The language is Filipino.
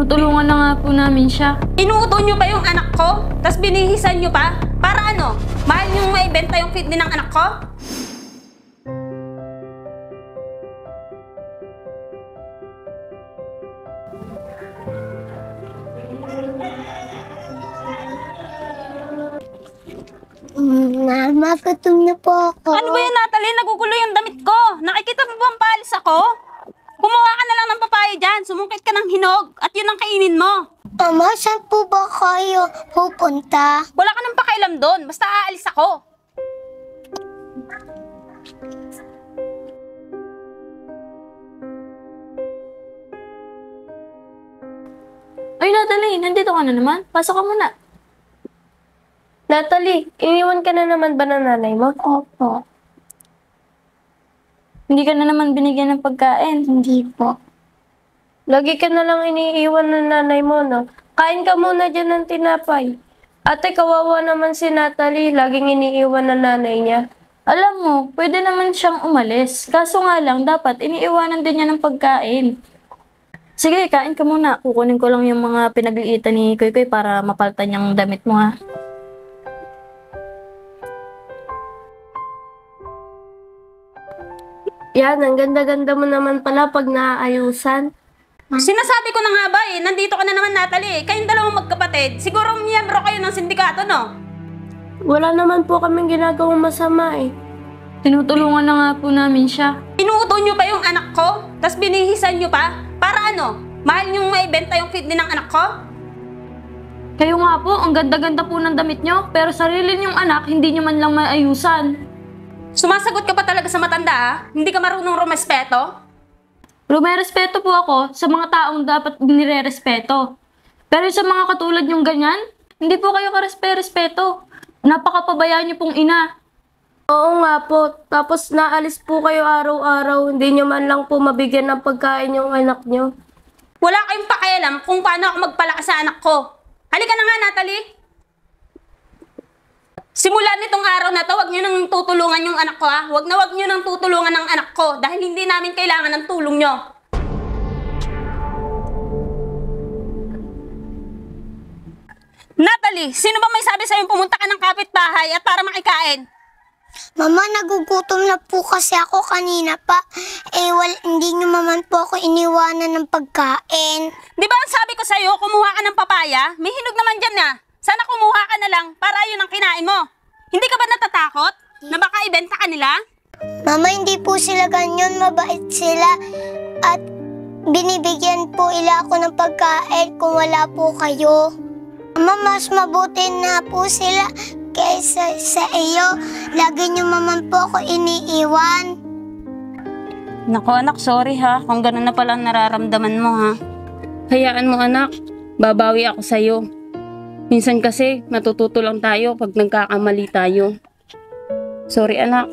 Tutulungan na nga po namin siya. Inuuto nyo pa yung anak ko, tapos binihisan nyo pa? Para ano? Mahal nyo maibenta yung kidney ng anak ko? Mama, gutom na po ako. Ano ba yan, Natalie? Nagugulo yung damit ko. Nakikita mo ba ang paalis ako? Kumuha ka na lang ng papaya dyan. Sumungkit ka ng hinog at yun ang kainin mo. Mama, saan po ba kayo pupunta? Wala ka nang pakialam doon. Basta aalis ako. Ay, Natalie, nandito ka na naman. Pasok ka muna. Natalie, iniwan ka na naman ba ng nanay mo? Opo. Hindi ka na naman binigyan ng pagkain. Hindi po. Lagi ka na lang iniiwan ng nanay mo, no? Kain ka muna dyan ng tinapay. Ate, kawawa naman si Natalie. Laging iniiwan ng nanay niya. Alam mo, pwede naman siyang umalis. Kaso nga lang, dapat iniiwanan din niya ng pagkain. Sige, kain ka muna. Kukunin ko lang yung mga pinagliitan ni Koy Koy para mapalitan yung damit mo ha. Yan, ang ganda-ganda mo naman pala pag naaayusan. Sinasabi ko na nga ba eh, nandito ka na naman, Natalie. Kayong dalawang magkapatid, siguro miyembro kayo ng sindikato, no? Wala naman po kaming ginagawang masama eh. Tinutulungan na nga po namin siya. Inuuto nyo pa yung anak ko, tapos binihisan nyo pa? Para ano? Mahal nyo maibenta yung kidney ng anak ko? Kayo nga po, ang ganda-ganda po ng damit nyo, pero sarili niyong anak, hindi niyo man lang maayusan. Sumasagot ka pa talaga sa matanda, ha? Hindi ka marunong rumespeto? Rumerespeto po ako sa mga taong dapat nire-respeto. Pero sa mga katulad yung ganyan, hindi po kayo karespe-respeto. Napakapabayaan niyo pong ina. Oo nga po. Tapos naalis po kayo araw-araw. Hindi nyo man lang po mabigyan ng pagkain yung anak nyo. Wala kayong pakialam kung paano ako magpalakas sa anak ko. Halika na nga, Natalie. Simula nitong araw na to, wag nyo nang tutulungan yung anak ko ha. Wag na wag nyo nang tutulungan ng anak ko dahil hindi namin kailangan ng tulong nyo. Natalie, sino ba may sabi sa'yo pumunta ka ng kapitbahay at para makikain? Mama, nagugutom na po kasi ako kanina pa. Eh, wal, hindi nyo naman po ako iniwanan ng pagkain. Di ba ang sabi ko sa'yo, kumuha ka ng papaya? May hinog naman dyan na. Sana kumuha ka lang para yun ang kinain mo. Hindi ka ba natatakot na baka ibenta ka nila? Mama, hindi po sila ganyan. Mabait sila. At binibigyan po ila ako ng pagkain kung wala po kayo. Mama, mas mabuti na po sila kaysa sa iyo. Lagi niyo naman po ako iniiwan. Nako anak, sorry ha. Kung ganun na pala ang nararamdaman mo ha. Hayaan mo anak, babawi ako sa'yo. Minsan kasi natututo lang tayo pag nagkakamali tayo. Sorry anak.